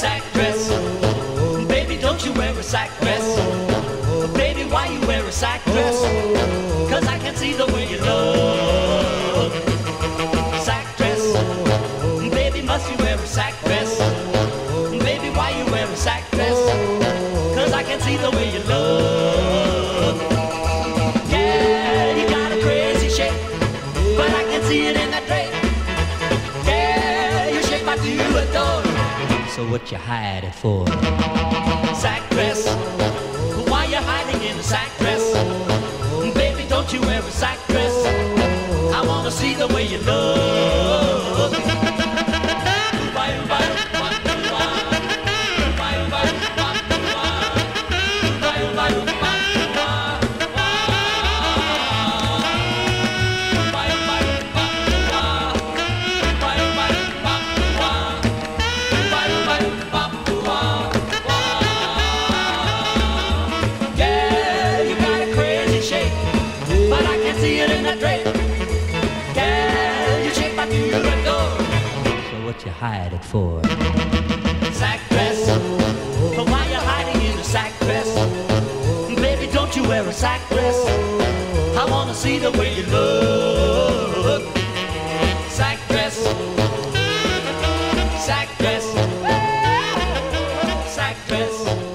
sack dress? Baby, don't you wear a sack dress? Baby, why you wear a sack dress? Cause I can see the way you look. Sack dress. Baby, must you wear a sack dress? Baby, why you wear a sack dress? Cause I can see the way you look. Yeah, you got a crazy shape, but I can see it in that drape. Yeah, you shape I do adore. So what you hide it for? Sack dress. Why you hiding in a sack dress? Baby, don't you wear a sack dress? I wanna see the way you look. see it in that drape. Girl, you shape my tulip. So what you hide it for? Sack dress. Oh. So why you hiding in a sack dress? Baby, don't you wear a sack dress. I wanna see the way you look. Sack dress. Sack dress. Sack dress.